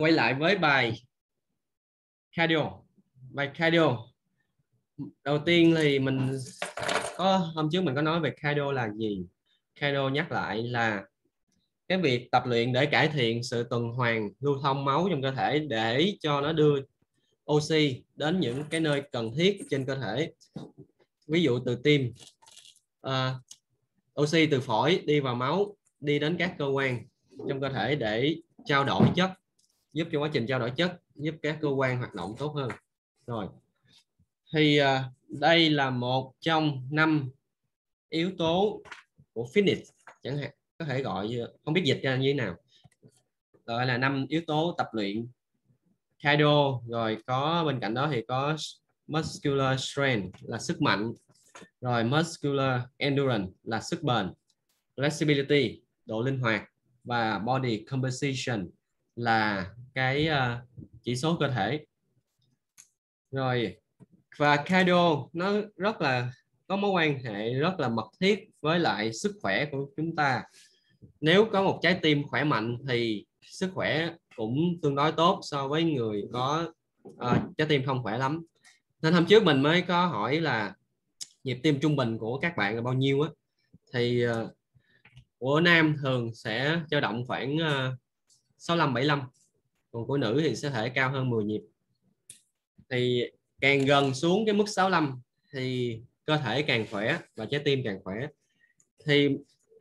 quay lại với bài cardio. Bài cardio. Đầu tiên thì mình có hôm trước mình có nói về cardio là gì? Cardio nhắc lại là cái việc tập luyện để cải thiện sự tuần hoàn lưu thông máu trong cơ thể để cho nó đưa oxy đến những cái nơi cần thiết trên cơ thể. Ví dụ từ tim à, oxy từ phổi đi vào máu đi đến các cơ quan trong cơ thể để trao đổi chất giúp cho quá trình trao đổi chất giúp các cơ quan hoạt động tốt hơn. Rồi. Thì uh, đây là một trong năm yếu tố của fitness chẳng hạn có thể gọi không biết dịch ra như thế nào. Gọi là năm yếu tố tập luyện cardio rồi có bên cạnh đó thì có muscular strength là sức mạnh rồi muscular endurance là sức bền flexibility độ linh hoạt và body composition là cái uh, chỉ số cơ thể. Rồi và cardio nó rất là có mối quan hệ rất là mật thiết với lại sức khỏe của chúng ta. Nếu có một trái tim khỏe mạnh thì sức khỏe cũng tương đối tốt so với người có uh, trái tim không khỏe lắm. Nên hôm trước mình mới có hỏi là nhịp tim trung bình của các bạn là bao nhiêu á? Thì uh, của nam thường sẽ dao động khoảng uh, 65 75 còn của nữ thì sẽ thể cao hơn 10 nhịp. Thì càng gần xuống cái mức 65 thì cơ thể càng khỏe và trái tim càng khỏe. Thì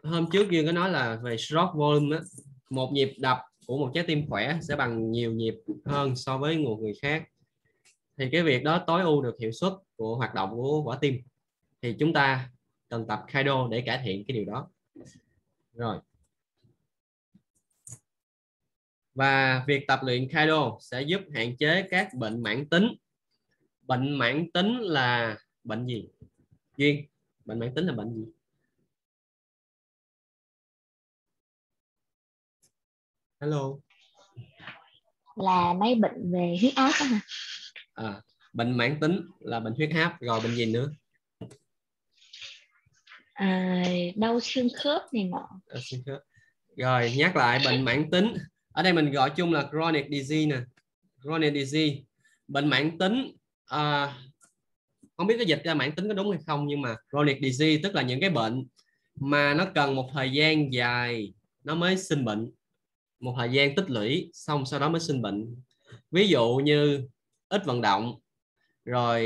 hôm trước duyên có nói là về stroke volume đó, một nhịp đập của một trái tim khỏe sẽ bằng nhiều nhịp hơn so với một người khác. Thì cái việc đó tối ưu được hiệu suất của hoạt động của quả tim. Thì chúng ta cần tập cardio để cải thiện cái điều đó. Rồi. Và việc tập luyện cardio sẽ giúp hạn chế các bệnh mãn tính. Bệnh mãn tính là bệnh gì? Duyên. Bệnh mãn tính là bệnh gì? Hello. Là mấy bệnh về huyết áp đó hả? À, bệnh mãn tính là bệnh huyết áp rồi bệnh gì nữa? À, đau xương khớp này nọ. Xương khớp. Rồi nhắc lại bệnh mãn tính ở đây mình gọi chung là chronic disease nè. Chronic disease. Bệnh mãn tính à, không biết cái dịch ra mãn tính có đúng hay không nhưng mà chronic disease tức là những cái bệnh mà nó cần một thời gian dài nó mới sinh bệnh. Một thời gian tích lũy xong sau đó mới sinh bệnh. Ví dụ như ít vận động rồi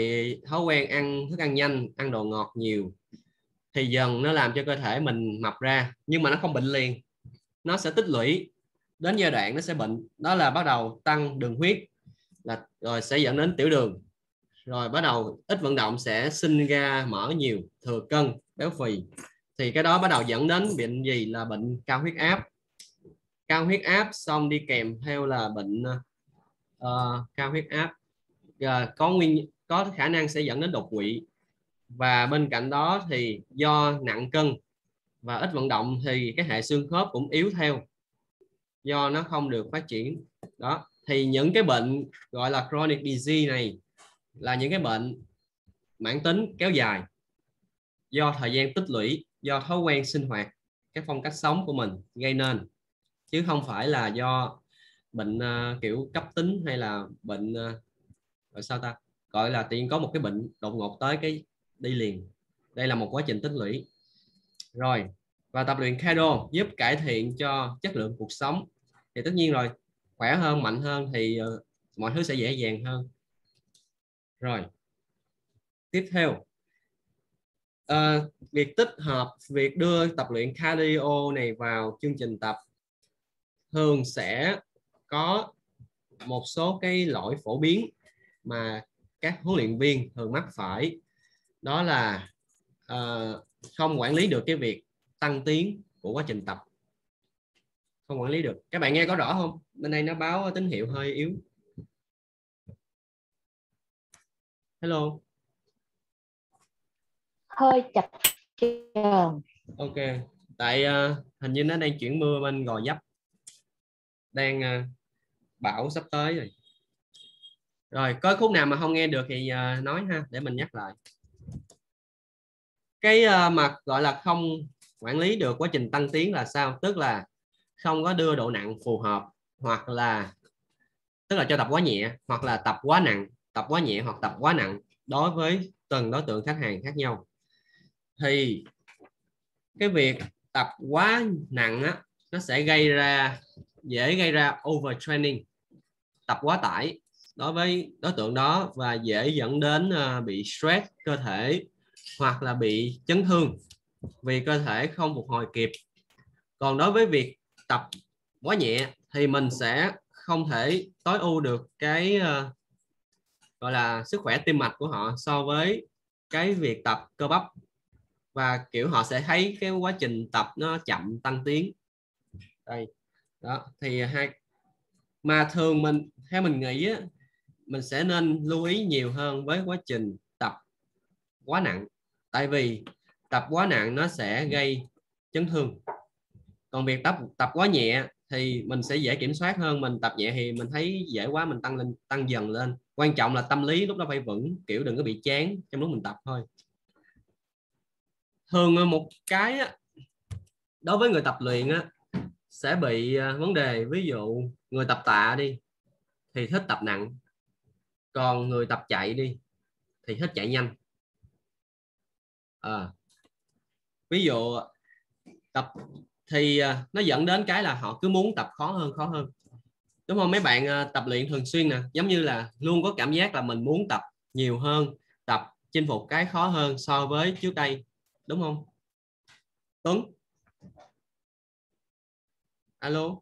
thói quen ăn thức ăn nhanh ăn đồ ngọt nhiều thì dần nó làm cho cơ thể mình mập ra nhưng mà nó không bệnh liền. Nó sẽ tích lũy đến giai đoạn nó sẽ bệnh đó là bắt đầu tăng đường huyết là rồi sẽ dẫn đến tiểu đường. Rồi bắt đầu ít vận động sẽ sinh ra mỡ nhiều thừa cân béo phì. Thì cái đó bắt đầu dẫn đến bệnh gì là bệnh cao huyết áp. Cao huyết áp xong đi kèm theo là bệnh uh, cao huyết áp. Uh, có nguyên có khả năng sẽ dẫn đến đột quỵ. Và bên cạnh đó thì do nặng cân và ít vận động thì cái hệ xương khớp cũng yếu theo do nó không được phát triển. Đó thì những cái bệnh gọi là chronic disease này là những cái bệnh mãn tính kéo dài do thời gian tích lũy do thói quen sinh hoạt cái phong cách sống của mình gây nên. Chứ không phải là do bệnh uh, kiểu cấp tính hay là bệnh uh, gọi sao ta? Gọi là tiện có một cái bệnh đột ngột tới cái đi liền. Đây là một quá trình tích lũy. Rồi và tập luyện cardio giúp cải thiện cho chất lượng cuộc sống thì tất nhiên rồi khỏe hơn mạnh hơn thì uh, mọi thứ sẽ dễ dàng hơn. Rồi. Tiếp theo. À, việc tích hợp việc đưa tập luyện cardio này vào chương trình tập thường sẽ có một số cái lỗi phổ biến mà các huấn luyện viên thường mắc phải. Đó là uh, không quản lý được cái việc tăng tiến của quá trình tập không quản lý được. Các bạn nghe có rõ không? Bên đây nó báo tín hiệu hơi yếu. Hello. Hơi chập chờn. Ok. Tại uh, hình như nó đang chuyển mưa bên gò dấp đang uh, bão sắp tới rồi. Rồi có khúc nào mà không nghe được thì uh, nói ha để mình nhắc lại. Cái uh, mặt gọi là không quản lý được quá trình tăng tiến là sao? Tức là không có đưa độ nặng phù hợp hoặc là, tức là cho tập quá nhẹ hoặc là tập quá nặng, tập quá nhẹ hoặc tập quá nặng đối với từng đối tượng khách hàng khác nhau. Thì cái việc tập quá nặng á, nó sẽ gây ra, dễ gây ra overtraining, tập quá tải đối với đối tượng đó và dễ dẫn đến ờ, bị stress cơ thể hoặc là bị chấn thương vì cơ thể không phục hồi kịp. Còn đối với việc tập quá nhẹ thì mình sẽ không thể tối ưu được cái uh, gọi là sức khỏe tim mạch của họ so với cái việc tập cơ bắp. Và kiểu họ sẽ thấy cái quá trình tập nó chậm tăng tiến. Đây đó thì hai mà thường mình theo mình nghĩ á, mình sẽ nên lưu ý nhiều hơn với quá trình tập quá nặng. Tại vì tập quá nặng nó sẽ gây chấn thương còn việc tập tập quá nhẹ thì mình sẽ dễ kiểm soát hơn. Mình tập nhẹ thì mình thấy dễ quá mình tăng lên tăng dần lên. Quan trọng là tâm lý lúc đó phải vững kiểu đừng có bị chán trong lúc mình tập thôi. Thường một cái đối với người tập luyện á, sẽ bị à, vấn đề ví dụ người tập tạ đi thì thích tập nặng còn người tập chạy đi thì thích chạy nhanh. À, ví dụ tập thì à, nó dẫn đến cái là họ cứ muốn tập khó hơn khó hơn. Đúng không? Mấy bạn à, tập luyện thường xuyên nè giống như là luôn có cảm giác là mình muốn tập nhiều hơn tập chinh phục cái khó hơn so với trước đây đúng không? Tuấn? Alo?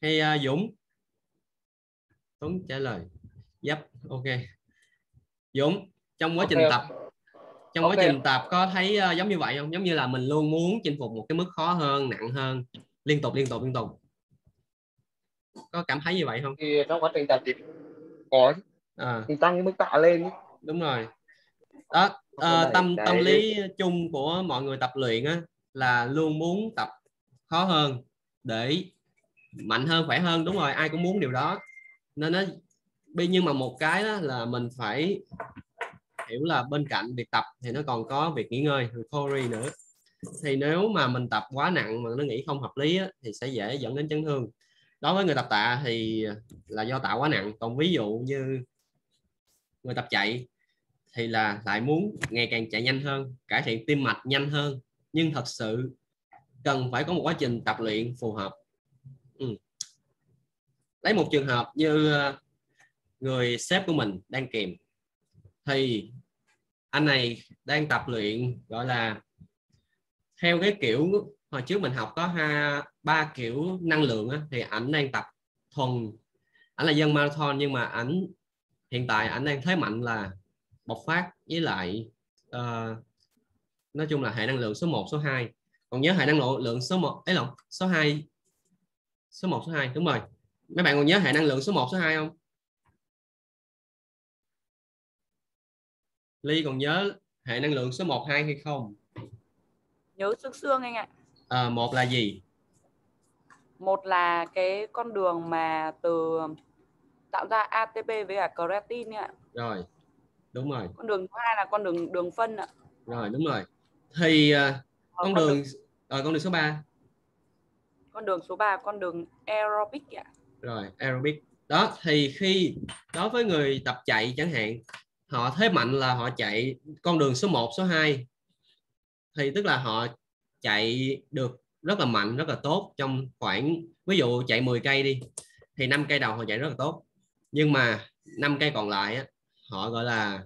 Hay uh, Dũng? Tuấn trả lời. Yep ok. Dũng trong quá trình okay. tập trong okay. quá trình tập có thấy uh, giống như vậy không? Giống như là mình luôn muốn chinh phục một cái mức khó hơn nặng hơn. Liên tục liên tục liên tục. Có cảm thấy như vậy không? Thì trong quá trình tập thì có à. thì tăng cái mức tạ lên đúng rồi. Đó uh, tâm tâm lý chung của mọi người tập luyện á, là luôn muốn tập khó hơn để mạnh hơn khỏe hơn. Đúng rồi ai cũng muốn điều đó. Nên nó nhưng mà một cái đó là mình phải hiểu là bên cạnh việc tập thì nó còn có việc nghỉ ngơi recovery nữa. Thì nếu mà mình tập quá nặng mà nó nghĩ không hợp lý á, thì sẽ dễ dẫn đến chấn thương. Đối với người tập tạ thì là do tạ quá nặng. Còn ví dụ như người tập chạy thì là lại muốn ngày càng chạy nhanh hơn cải thiện tim mạch nhanh hơn. Nhưng thật sự cần phải có một quá trình tập luyện phù hợp. Ừ. lấy một trường hợp như ờ, người sếp của mình đang kìm thì anh này đang tập luyện gọi là theo cái kiểu hồi trước mình học có hai ba kiểu năng lượng á, thì ảnh đang tập thuần. Ảnh là dân marathon nhưng mà ảnh hiện tại ảnh đang thế mạnh là bộc phát với lại uh, nói chung là hệ năng lượng số 1, số 2 còn nhớ hệ năng lượng số 1 ấy lộn số 2 số 1 số 2 đúng rồi. Mấy bạn còn nhớ hệ năng lượng số 1 số 2 không? Ly còn nhớ hệ năng lượng số 1 2 hay không? Nhớ xương xương anh ạ. À, một là gì? Một là cái con đường mà từ tạo ra ATP với cả creatine ạ. Rồi đúng rồi. Con đường thứ hai là con đường đường phân ạ. Rồi đúng rồi. Thì uh, con, đường rồi con đường số 3 con đường số 3 con đường aerobic ạ. Rồi aerobic. Đó thì khi đối với người tập chạy chẳng hạn họ thế mạnh là họ chạy con đường số 1 số 2 thì tức là họ chạy được rất là mạnh rất là tốt trong khoảng ví dụ chạy 10 cây đi thì năm cây đầu họ chạy rất là tốt. Nhưng mà năm cây còn lại á, họ gọi là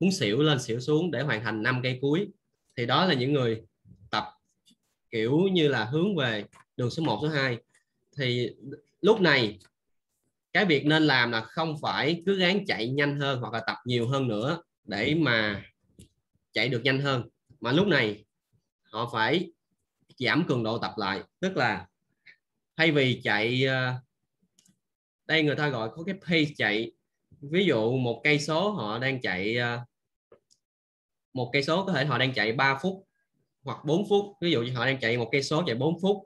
muốn xỉu lên xỉu xuống để hoàn thành năm cây cuối. Thì đó là những người tập kiểu như là hướng về đường số 1 số 2 thì lúc này cái việc nên làm là không phải cứ gắng chạy nhanh hơn hoặc là tập nhiều hơn nữa để mà chạy được nhanh hơn, mà lúc này họ phải giảm cường độ tập lại. Tức là thay vì chạy ờ, đây người ta gọi có cái pace chạy. Ví dụ một cây số họ đang chạy ờ, một cây số có thể họ đang chạy 3 phút hoặc 4 phút. Ví dụ như họ đang chạy một cây số chạy 4 phút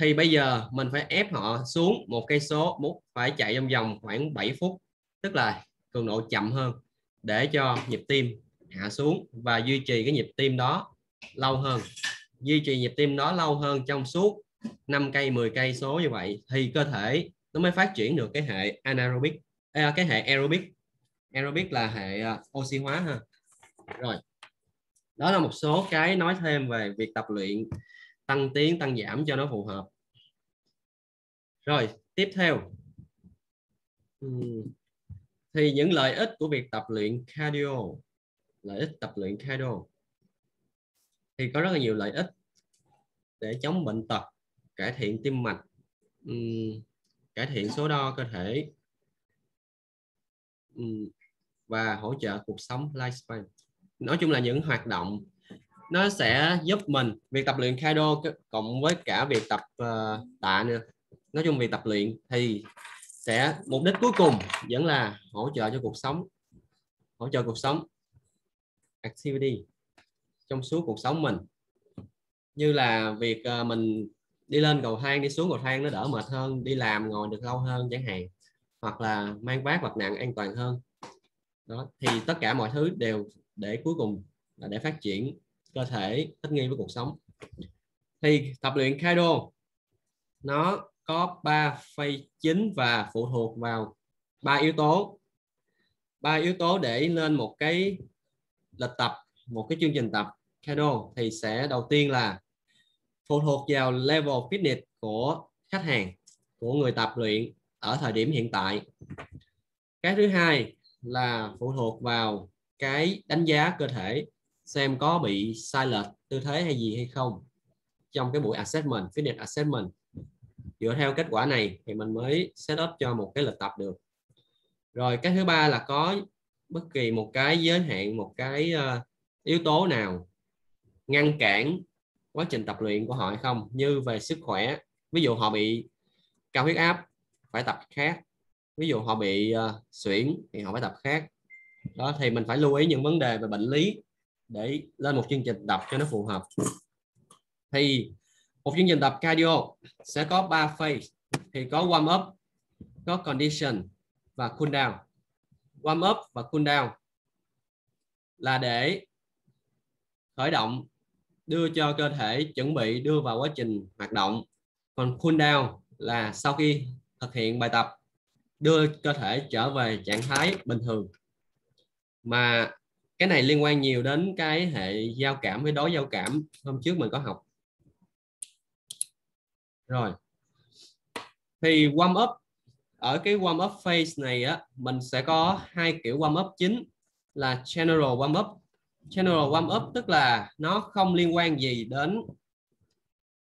thì bây giờ mình phải ép họ xuống một cây số một phải chạy trong vòng khoảng 7 phút tức là cường độ chậm hơn để cho nhịp tim hạ xuống và duy trì cái nhịp tim đó lâu hơn. Duy trì nhịp tim đó lâu hơn trong suốt 5 cây 10 cây số như vậy thì cơ thể nó mới phát triển được cái hệ anaerobic à, cái hệ aerobic. Aerobic là hệ à, oxy hóa ha. Rồi đó là một số cái nói thêm về việc tập luyện tăng tiến, tăng giảm cho nó phù hợp. Rồi, tiếp theo. Thì những lợi ích của việc tập luyện cardio. Lợi ích tập luyện cardio. Thì có rất là nhiều lợi ích để chống bệnh tật, cải thiện tim mạch cải thiện số đo cơ thể và hỗ trợ cuộc sống lifespan. Nói chung là những hoạt động nó sẽ giúp mình việc tập luyện cardio cộng với cả việc tập uh, tạ nữa. Nói chung việc tập luyện thì sẽ mục đích cuối cùng vẫn là hỗ trợ cho cuộc sống hỗ trợ cuộc sống activity trong suốt cuộc sống mình. Như là việc uh, mình đi lên cầu thang đi xuống cầu thang nó đỡ mệt hơn đi làm ngồi được lâu hơn chẳng hạn hoặc là mang vác vật nặng an toàn hơn. Đó thì tất cả mọi thứ đều để cuối cùng là để phát triển cơ thể thích nghi với cuộc sống. Thì tập luyện Kaido, nó có ba phase chính và phụ thuộc vào ba yếu tố. Ba yếu tố để lên một cái lịch tập, một cái chương trình tập Kaido thì sẽ đầu tiên là phụ thuộc vào level fitness của khách hàng, của người tập luyện ở thời điểm hiện tại. Cái thứ hai là phụ thuộc vào cái đánh giá cơ thể xem có bị sai lệch tư thế hay gì hay không trong cái buổi assessment fitness assessment. Dựa theo kết quả này thì mình mới set up cho một cái lịch tập được. Rồi cái thứ ba là có bất kỳ một cái giới hạn một cái uh, yếu tố nào ngăn cản quá trình tập luyện của họ hay không. Như về sức khỏe ví dụ họ bị cao huyết áp phải tập khác. Ví dụ họ bị uh, suyễn thì họ phải tập khác. Đó thì mình phải lưu ý những vấn đề về bệnh lý để lên một chương trình tập cho nó phù hợp. Thì một chương trình tập cardio sẽ có 3 phase. Thì có warm up, có condition và cool down. Warm up và cool down là để khởi động, đưa cho cơ thể chuẩn bị đưa vào quá trình hoạt động. Còn cool down là sau khi thực hiện bài tập, đưa cơ thể trở về trạng thái bình thường. Mà cái này liên quan nhiều đến cái hệ giao cảm với đối giao cảm. Hôm trước mình có học. Rồi. Thì warm up. Ở cái warm up phase này á mình sẽ có hai kiểu warm up chính là general warm up. General warm up tức là nó không liên quan gì đến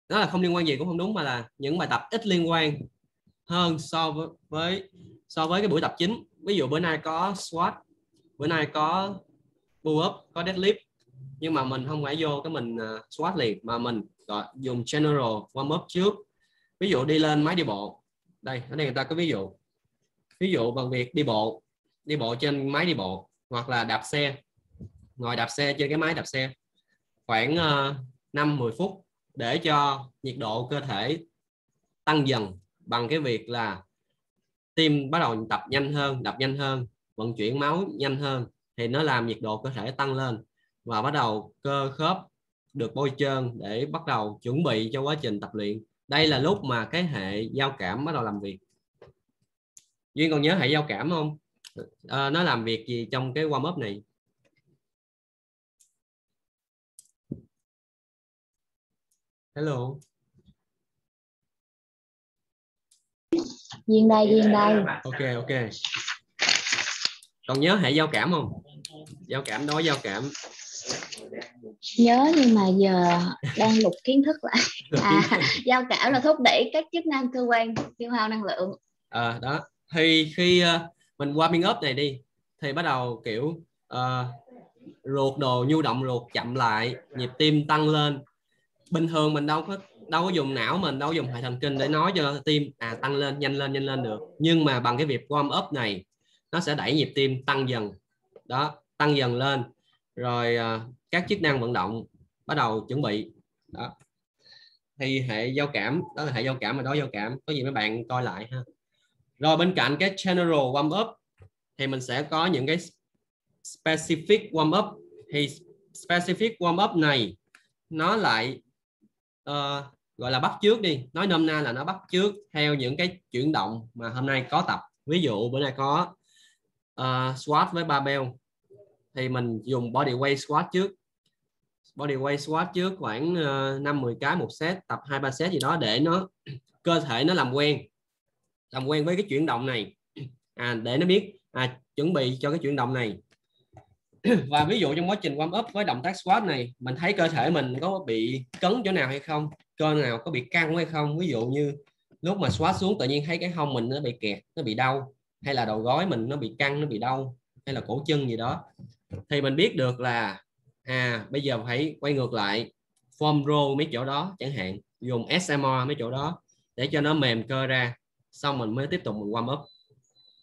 nó là không liên quan gì cũng không đúng mà là những bài tập ít liên quan hơn so với, với so với cái buổi tập chính. Ví dụ bữa nay có squat bữa nay có pull up có deadlift. Nhưng mà mình không phải vô cái mình uh, squat liền mà mình gọi dùng general warm up trước. Ví dụ đi lên máy đi bộ. Đây ở đây người ta có ví dụ. Ví dụ bằng việc đi bộ đi bộ trên máy đi bộ hoặc là đạp xe. Ngồi đạp xe trên cái máy đạp xe. Khoảng uh, 5 10 phút để cho nhiệt độ cơ thể tăng dần bằng cái việc là tim bắt đầu tập nhanh hơn đập nhanh hơn vận chuyển máu nhanh hơn thì nó làm nhiệt độ cơ thể tăng lên và bắt đầu cơ khớp được bôi trơn để bắt đầu chuẩn bị cho quá trình tập luyện. Đây là lúc mà cái hệ giao cảm bắt đầu làm việc. Duyên còn nhớ hệ giao cảm không? À, nó làm việc gì trong cái warm up này? Hello. Duyên đây duyên đây. Ok ok. Còn nhớ hệ giao cảm không giao cảm đó giao cảm. Nhớ nhưng mà giờ đang lục kiến thức lại. À giao cảm là thúc đẩy các chức năng cơ quan tiêu hao năng lượng. À, đó. Thì khi uh, mình warming up này đi thì bắt đầu kiểu uh, ruột đồ nhu động ruột chậm lại nhịp tim tăng lên. Bình thường mình đâu có đâu có dùng não mình đâu có dùng hệ thần kinh để nói cho tim à tăng lên nhanh lên nhanh lên được. Nhưng mà bằng cái việc warm up này nó sẽ đẩy nhịp tim tăng dần. Đó tăng dần lên. Rồi à, các chức năng vận động bắt đầu chuẩn bị. Đó. Thì hệ giao cảm đó là hệ giao cảm và đó giao cảm. Có gì mấy bạn coi lại ha. Rồi bên cạnh cái general warm up thì mình sẽ có những cái specific warm up. Thì specific warm up này nó lại uh, gọi là bắt trước đi. Nói nôm na là nó bắt trước theo những cái chuyển động mà hôm nay có tập. Ví dụ bữa nay có ờ, uh, squat với barbell thì mình dùng body weight squat trước. Body weight squat trước khoảng uh, 5 10 cái một set tập hai ba set gì đó để nó cơ thể nó làm quen. Làm quen với cái chuyển động này. À, để nó biết à, chuẩn bị cho cái chuyển động này. Và ví dụ trong quá trình warm up với động tác squat này mình thấy cơ thể mình có bị cấn chỗ nào hay không? Cơ nào có bị căng hay không? Ví dụ như lúc mà squat xuống tự nhiên thấy cái hông mình nó bị kẹt nó bị đau hay là đầu gối mình nó bị căng nó bị đau hay là cổ chân gì đó thì mình biết được là à bây giờ phải quay ngược lại, form row mấy chỗ đó chẳng hạn, dùng SMR mấy chỗ đó để cho nó mềm cơ ra, xong mình mới tiếp tục mình warm up.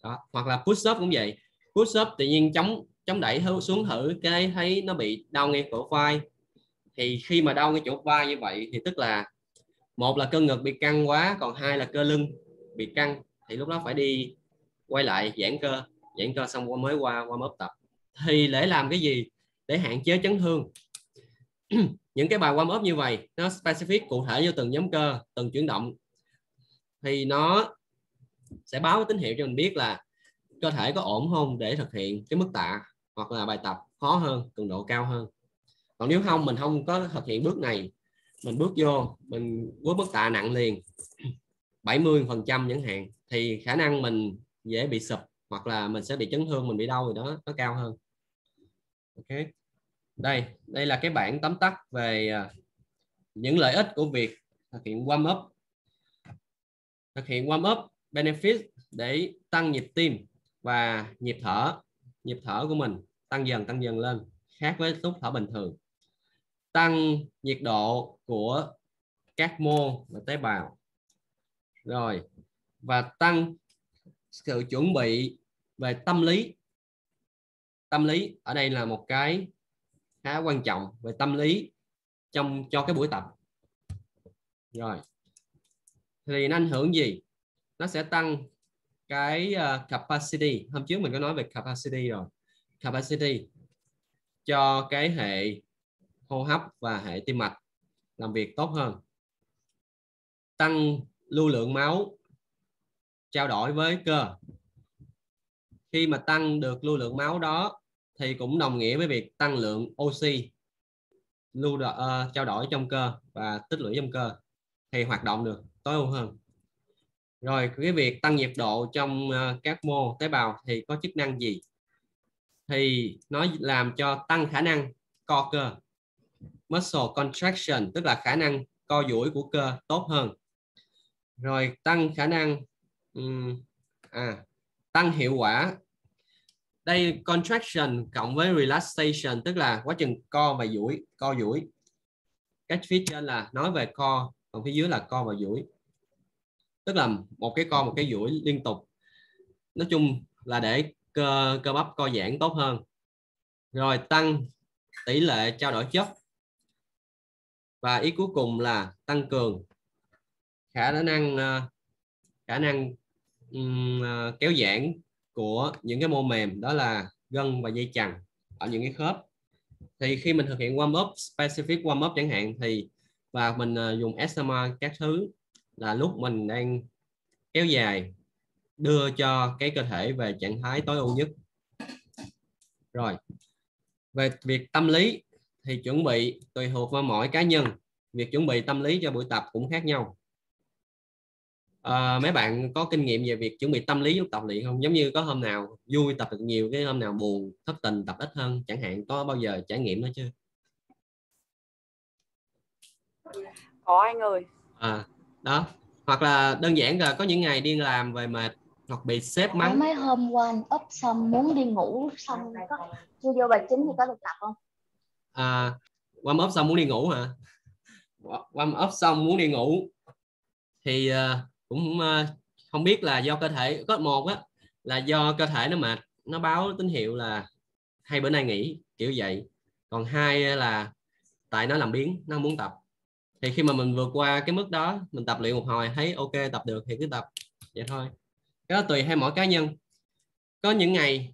Đó, hoặc là push up cũng vậy. Push up tự nhiên chống chống đẩy xuống thử cái thấy nó bị đau ngay cổ vai thì khi mà đau ngay chỗ vai như vậy thì tức là, một là cơ ngực bị căng quá, còn hai là cơ lưng bị căng. Thì lúc đó phải đi quay lại giãn cơ giãn cơ xong mới qua qua mớp tập thì để làm cái gì để hạn chế chấn thương? Những cái bài warm up như vậy, nó specific cụ thể vô từng nhóm cơ, từng chuyển động. Thì nó sẽ báo cái tín hiệu cho mình biết là cơ thể có ổn không để thực hiện cái mức tạ hoặc là bài tập khó hơn, cường độ cao hơn. Còn nếu không, mình không có thực hiện bước này, mình bước vô, mình bước mức tạ nặng liền 70 phần trăm chẳng hạn, thì khả năng mình dễ bị sụp hoặc là mình sẽ bị chấn thương, mình bị đau gì đó, nó cao hơn ok. Đây đây là cái bảng tóm tắt về à, những lợi ích của việc thực hiện warm up. Thực hiện warm up benefit để tăng nhịp tim và nhịp thở nhịp thở của mình tăng dần tăng dần lên, khác với lúc thở bình thường. Tăng nhiệt độ của các mô và tế bào. Rồi, và tăng sự chuẩn bị về tâm lý tâm lý ở đây là một cái khá quan trọng về tâm lý trong cho cái buổi tập. Rồi. Thì nó ảnh hưởng gì? Nó sẽ tăng cái uh, capacity. Hôm trước mình có nói về capacity rồi. Capacity cho cái hệ hô hấp và hệ tim mạch làm việc tốt hơn. Tăng lưu lượng máu trao đổi với cơ khi mà tăng được lưu lượng máu đó thì cũng đồng nghĩa với việc tăng lượng oxy lưu uh, trao đổi trong cơ và tích lũy trong cơ thì hoạt động được tối ưu hơn. Rồi cái việc tăng nhiệt độ trong uh, các mô tế bào thì có chức năng gì? Thì nó làm cho tăng khả năng co cơ. Muscle contraction tức là khả năng co duỗi của cơ tốt hơn. Rồi tăng khả năng um, à, tăng hiệu quả đây contraction cộng với relaxation tức là quá trình co và duỗi co duỗi. Cách phía trên là nói về co còn phía dưới là co và duỗi. Tức là một cái co một cái duỗi liên tục. Nói chung là để cơ cơ bắp co giãn tốt hơn. Rồi tăng tỷ lệ trao đổi chất. Và ý cuối cùng là tăng cường. Khả năng ờ, khả năng um, kéo giãn của những cái mô mềm, đó là gân và dây chằng ở những cái khớp. Thì khi mình thực hiện warm up, specific warm up chẳng hạn, thì, và mình ờ, dùng SMR các thứ là lúc mình đang kéo dài, đưa cho cái cơ thể về trạng thái tối ưu nhất. Rồi, về việc tâm lý thì chuẩn bị tùy thuộc vào mỗi cá nhân. Việc chuẩn bị tâm lý cho buổi tập cũng khác nhau à, mấy bạn có kinh nghiệm về việc chuẩn bị tâm lý lúc tập luyện không? Giống như có hôm nào vui tập được nhiều cái hôm nào buồn thất tình tập ít hơn chẳng hạn có bao giờ trải nghiệm đó chưa? Có anh ơi. À đó. Hoặc là đơn giản là có những ngày đi làm về mệt hoặc bị sếp mắng. mấy hôm qua up xong muốn đi ngủ xong có chưa vô bài chính thì có được tập không? À warm up xong muốn đi ngủ hả? Warm up xong muốn đi ngủ. Thì uh, cũng ờ, không biết là do cơ thể có một á là do cơ thể nó mệt nó báo tín hiệu là hai bữa nay nghỉ kiểu vậy. Còn hai là tại nó làm biến nó muốn tập. Thì khi mà mình vượt qua cái mức đó mình tập luyện một hồi thấy ok tập được thì cứ tập. Vậy thôi. Cái đó tùy theo mỗi cá nhân. Có những ngày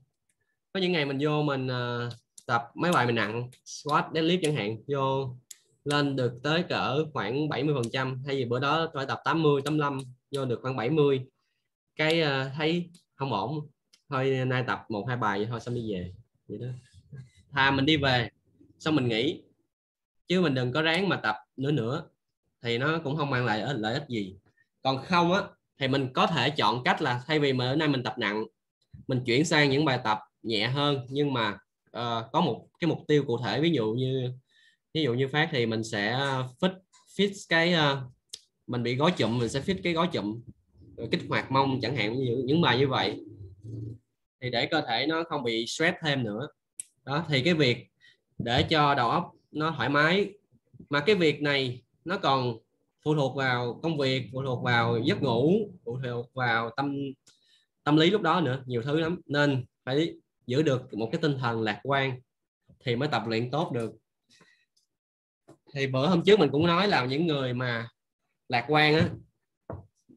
có những ngày mình vô mình uh, tập mấy bài mình nặng squat deadlift chẳng hạn vô lên được tới cỡ khoảng 70 phần trăm. Thay vì bữa đó tôi tập 80 85 vô được khoảng 70 cái uh, thấy không ổn thôi nay tập một hai bài vậy thôi xong đi về. Vậy đó. Thà mình đi về xong mình nghỉ. Chứ mình đừng có ráng mà tập nữa nữa thì nó cũng không mang lại lợi ích gì. Còn không á thì mình có thể chọn cách là thay vì mà ở nay mình tập nặng mình chuyển sang những bài tập nhẹ hơn nhưng mà uh, có một cái mục tiêu cụ thể. Ví dụ như ví dụ như phát thì mình sẽ ờ, fit fit cái uh, mình bị gói chụm, mình sẽ fit cái gói chụm kích hoạt mông chẳng hạn như những bài như vậy. Thì để cơ thể nó không bị stress thêm nữa. Đó, thì cái việc để cho đầu óc nó thoải mái. Mà cái việc này nó còn phụ thuộc vào công việc, phụ thuộc vào giấc ngủ, phụ thuộc vào tâm tâm lý lúc đó nữa, nhiều thứ lắm. Nên phải giữ được một cái tinh thần lạc quan thì mới tập luyện tốt được. Thì bữa hôm trước mình cũng nói là những người mà lạc quan á,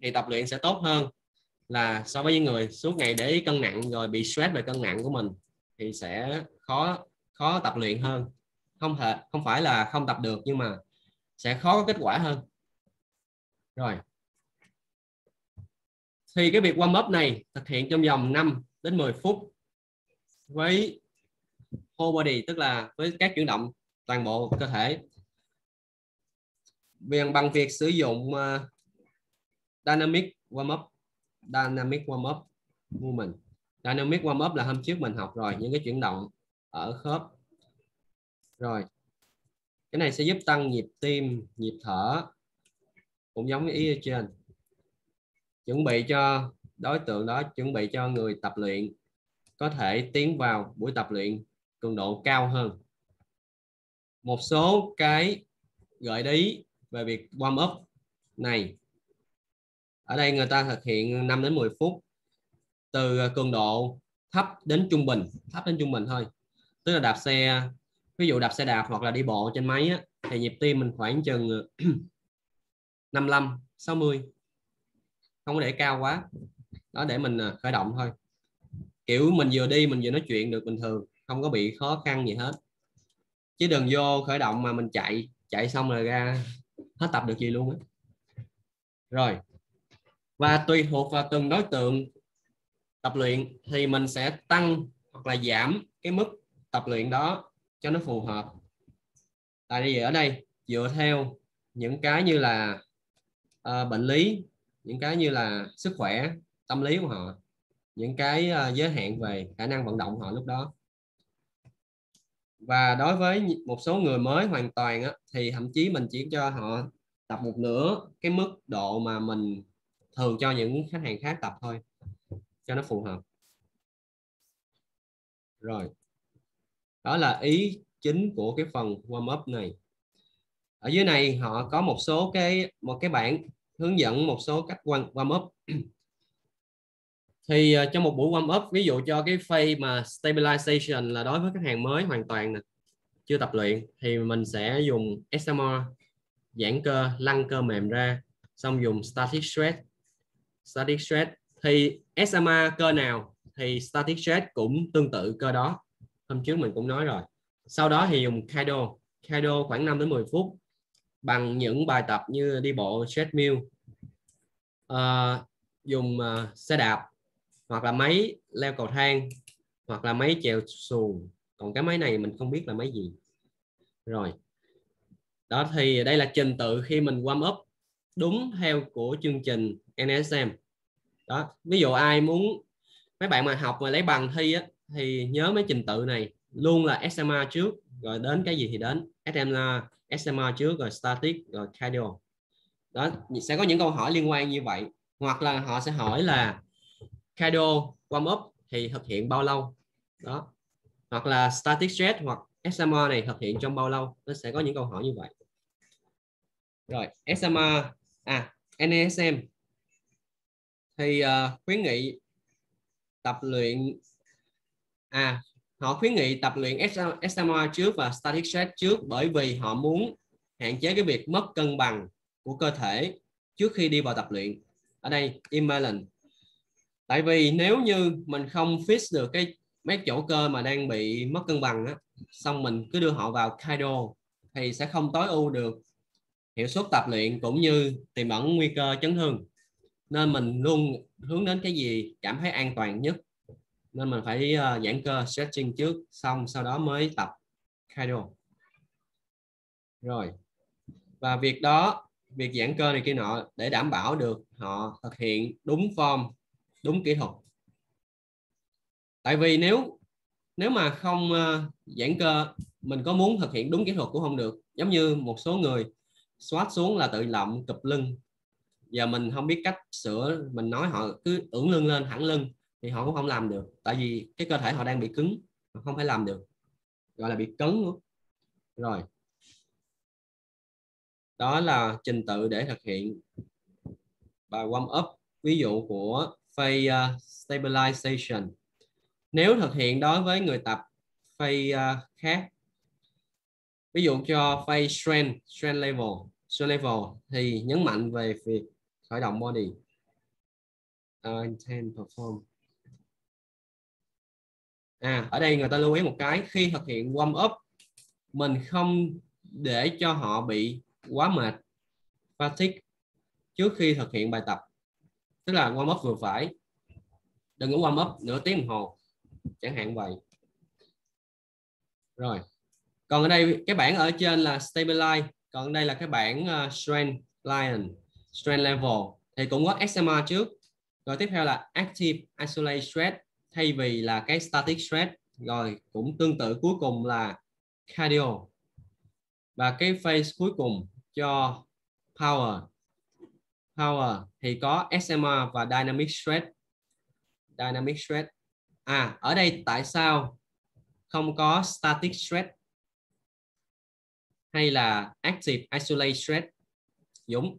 thì tập luyện sẽ tốt hơn là so với những người suốt ngày để ý cân nặng rồi bị stress về cân nặng của mình thì sẽ khó khó tập luyện hơn. Không thể, không phải là không tập được nhưng mà sẽ khó có kết quả hơn. Rồi. Thì cái việc warm up này thực hiện trong vòng 5 đến 10 phút với whole body, tức là với các chuyển động toàn bộ cơ thể bằng bằng việc sử dụng uh, dynamic warm up dynamic warm up movement. Dynamic warm up là hôm trước mình học rồi những cái chuyển động ở khớp. Rồi cái này sẽ giúp tăng nhịp tim nhịp thở cũng giống ý ở trên. Chuẩn bị cho đối tượng đó chuẩn bị cho người tập luyện có thể tiến vào buổi tập luyện cường độ cao hơn. Một số cái gợi ý về việc warm up này. Ở đây người ta thực hiện 5 đến 10 phút từ à, cường độ thấp đến trung bình thấp đến trung bình thôi. Tức là đạp xe ví dụ đạp xe đạp hoặc là đi bộ trên máy á, thì nhịp tim mình khoảng chừng à, 55 60 không có để cao quá. Đó để mình à, khởi động thôi. Kiểu mình vừa đi mình vừa nói chuyện được bình thường không có bị khó khăn gì hết. Chứ đừng vô khởi động mà mình chạy chạy xong rồi ra hết tập được gì luôn á? Rồi. Và tùy thuộc vào từng đối tượng tập luyện thì mình sẽ tăng hoặc là giảm cái mức tập luyện đó cho nó phù hợp. Tại vì ở đây dựa theo những cái như là uh, bệnh lý những cái như là sức khỏe tâm lý của họ những cái uh, giới hạn về khả năng vận động họ lúc đó và đối với một số người mới hoàn toàn á, thì thậm chí mình chỉ cho họ tập một nửa cái mức độ mà mình thường cho những khách hàng khác tập thôi cho nó phù hợp. Rồi đó là ý chính của cái phần warm up này. Ở dưới này họ có một số cái một cái bảng hướng dẫn một số cách warm, warm up thì uh, trong một buổi warm up ví dụ cho cái phase mà stabilization là đối với khách hàng mới hoàn toàn nè chưa tập luyện thì mình sẽ dùng SMR giãn cơ lăn cơ mềm ra xong dùng static stretch static stretch thì SMR cơ nào thì static stretch cũng tương tự cơ đó. Hôm trước mình cũng nói rồi. Sau đó thì dùng Kaido. Kaido khoảng 5 đến 10 phút bằng những bài tập như đi bộ treadmill uh, dùng uh, xe đạp hoặc là máy leo cầu thang hoặc là máy chèo xuồng. Còn cái máy này mình không biết là máy gì. Rồi. Đó thì đây là trình tự khi mình warm up đúng theo của chương trình NSM đó ví dụ ai muốn mấy bạn mà học mà lấy bằng thi á, thì nhớ mấy trình tự này. Luôn là SMA trước rồi đến cái gì thì đến. SMA SMA trước rồi static rồi cardio. Đó sẽ có những câu hỏi liên quan như vậy. Hoặc là họ sẽ hỏi là cardio warm up thì thực hiện bao lâu? Đó. Hoặc là static stretch hoặc SMR này thực hiện trong bao lâu? Nó sẽ có những câu hỏi như vậy. Rồi SMR à NSM thì uh, khuyến nghị tập luyện à họ khuyến nghị tập luyện SMR trước và static stretch trước bởi vì họ muốn hạn chế cái việc mất cân bằng của cơ thể trước khi đi vào tập luyện. Ở đây imbalance tại vì nếu như mình không fix được cái mấy chỗ cơ mà đang bị mất cân bằng á xong mình cứ đưa họ vào kaido thì sẽ không tối ưu được hiệu suất tập luyện cũng như tiềm ẩn nguy cơ chấn thương. Nên mình luôn hướng đến cái gì cảm thấy an toàn nhất. Nên mình phải uh, giãn cơ stretching trước xong sau đó mới tập Kaido. Rồi và việc đó việc giãn cơ này kia nọ để đảm bảo được họ thực hiện đúng form đúng kỹ thuật. Tại vì nếu nếu mà không ờ, giãn cơ, mình có muốn thực hiện đúng kỹ thuật cũng không được. Giống như một số người xoát xuống là tự lậm cụp lưng. Giờ mình không biết cách sửa, mình nói họ cứ ưỡn lưng lên thẳng lưng thì họ cũng không làm được. Tại vì cái cơ thể họ đang bị cứng không phải làm được. Gọi là bị cứng luôn rồi. Đó là trình tự để thực hiện. Bài warm up, ví dụ của phase uh, stabilization. Nếu thực hiện đối với người tập phase uh, khác ví dụ cho phase strength strength level strength level thì nhấn mạnh về việc khởi động body. Ờ, uh, intent perform. À ở đây người ta lưu ý một cái khi thực hiện warm up mình không để cho họ bị quá mệt fatigue. Trước khi thực hiện bài tập tức là warm up vừa phải. Đừng có warm up nửa tiếng đồng hồ. Chẳng hạn vậy. Rồi. Còn ở đây cái bảng ở trên là stabilize còn đây là cái bảng uh, strength lion strength level. Thì cũng có SMR trước. Rồi tiếp theo là active isolate stress thay vì là cái static stress. Rồi cũng tương tự cuối cùng là cardio. Và cái phase cuối cùng cho power power thì có SMA và dynamic stress. Dynamic stress. À ở đây tại sao không có static stress? Hay là active isolate stress? Dũng.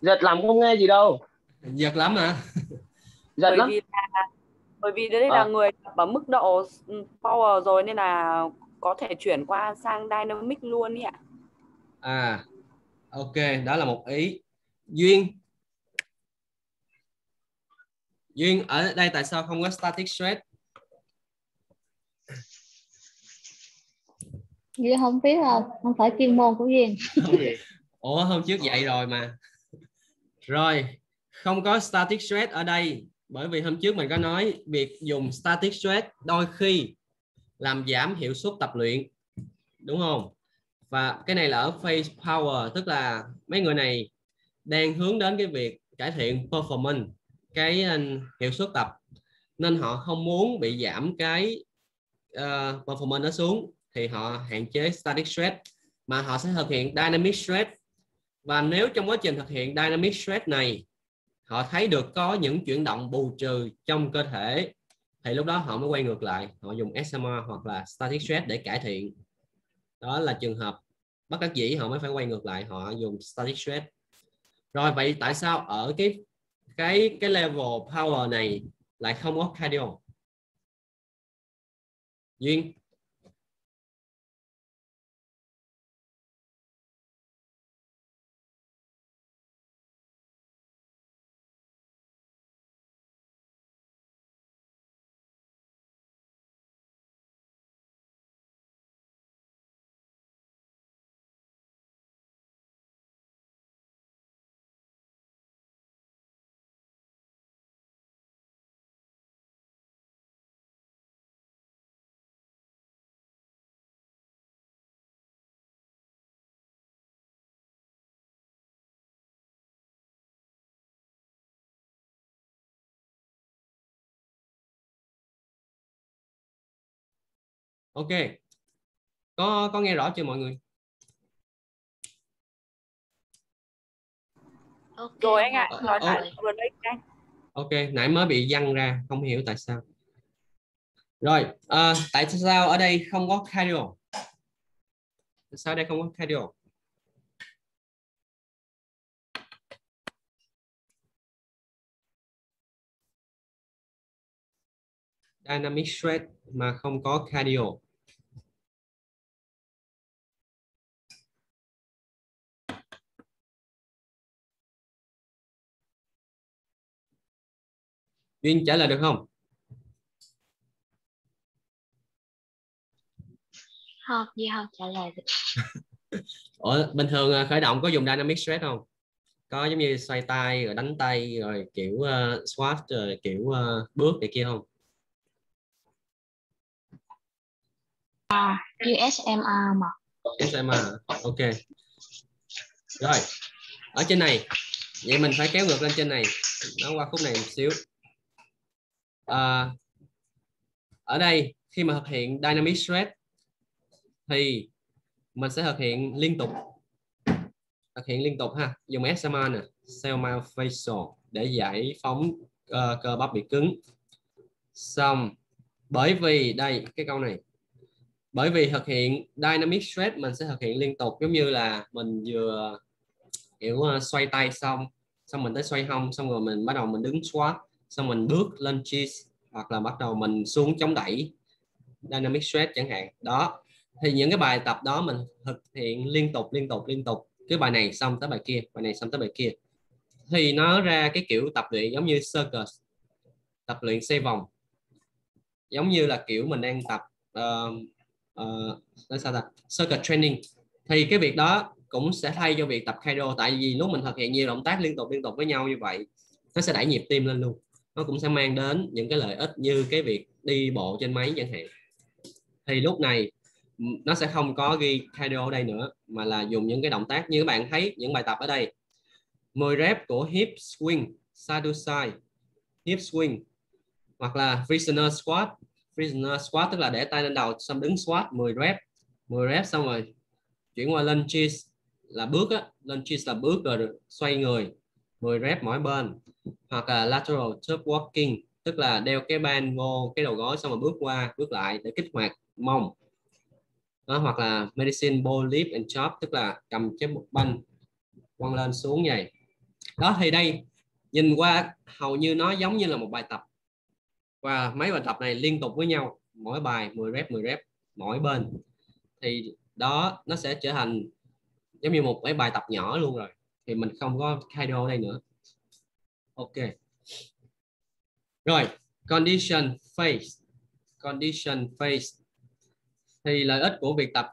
Giật lắm không nghe gì đâu. Giật lắm hả? Giật bởi lắm. vì là bởi vì đây là À. người ở mức độ ừ, power rồi nên là có thể chuyển qua sang dynamic luôn ý ạ. À ok đó là một ý. Duyên. Duyên ở đây tại sao không có static stress? Duyên không biết không không phải chuyên môn của Duyên. Ủa hôm trước dạy rồi mà. Rồi không có static stress ở đây bởi vì hôm trước mình có nói việc dùng static stress đôi khi làm giảm hiệu suất tập luyện đúng không? Và cái này là ở phase power tức là mấy người này đang hướng đến cái việc cải thiện performance cái ờ, hiệu suất tập. Nên họ không muốn bị giảm cái uh, performance nó xuống thì họ hạn chế static stress mà họ sẽ thực hiện dynamic stress. Và nếu trong quá trình thực hiện dynamic stress này họ thấy được có những chuyển động bù trừ trong cơ thể, thì lúc đó họ mới quay ngược lại. Họ dùng SMR hoặc là static stress để cải thiện. Đó là trường hợp bất đắc dĩ, họ mới phải quay ngược lại, họ dùng static stress. Rồi, vậy tại sao ở cái cái cái level power này lại không có cardio? Duyên? Ok. Có có nghe rõ chưa mọi người? Ok, rồi anh ạ Ờ, nói ờ, vừa đây anh ok nãy mới bị văng ra không hiểu tại sao. Rồi à, tại sao ở đây không có cardio? Tại sao ở đây không có cardio? Dynamic stress mà không có cardio duyên trả lời được không? Học gì học? Trả lời được. Ủa, bình thường à, khởi động có dùng dynamic stress không? Có giống như xoay tay rồi đánh tay rồi kiểu uh, swat rồi kiểu uh, bước này kia không? À, USMR mà. USMR ok. Rồi ở trên này. Vậy mình phải kéo ngược lên trên này. Nó qua khúc này một xíu à, ở đây khi mà thực hiện dynamic stress thì mình sẽ thực hiện liên tục thực hiện liên tục ha. Dùng SMA nè cell facial để giải phóng uh, cơ bắp bị cứng. Xong bởi vì đây cái câu này bởi vì thực hiện dynamic stretch mình sẽ thực hiện liên tục giống như là mình vừa kiểu uh, xoay tay xong xong mình tới xoay hông xong rồi mình bắt đầu mình đứng squat xong mình bước lên cheese hoặc là bắt đầu mình xuống chống đẩy dynamic stretch chẳng hạn. Đó. Thì những cái bài tập đó mình thực hiện liên tục liên tục liên tục. Cái bài này xong tới bài kia bài này xong tới bài kia. Thì nó ra cái kiểu tập luyện giống như circus tập luyện xoay vòng. Giống như là kiểu mình đang tập uh, uh, sao ta? Circuit training. Thì cái việc đó cũng sẽ thay cho việc tập cardio tại vì lúc mình thực hiện nhiều động tác liên tục liên tục với nhau như vậy nó sẽ đẩy nhịp tim lên luôn nó cũng sẽ mang đến những cái lợi ích như cái việc đi bộ trên máy chẳng hạn. Thì lúc này ừ, nó sẽ không có ghi cardio ở đây nữa, mà là dùng những cái động tác như các bạn thấy, những bài tập ở đây. 10 rep của hip swing, side to side, hip swing, hoặc là prisoner squat. Prisoner squat tức là để tay lên đầu, xong đứng squat 10 rep. 10 rep xong rồi, chuyển qua lunges là bước á. Lunges là bước rồi, xoay người. 10 rep mỗi bên hoặc là lateral top walking tức là đeo cái band vô cái đầu gối xong rồi bước qua bước lại để kích hoạt mông. Đó, hoặc là medicine ball lift and chop tức là cầm cái banh quăng lên xuống vậy. Đó thì đây nhìn qua hầu như nó giống như là một bài tập. Và mấy bài tập này liên tục với nhau mỗi bài 10 rep 10 rep mỗi bên. Thì đó nó sẽ trở thành giống như một cái bài tập nhỏ luôn rồi thì mình không có title ở đây nữa. Ok. Rồi, condition phase. Condition phase. Thì lợi ích của việc tập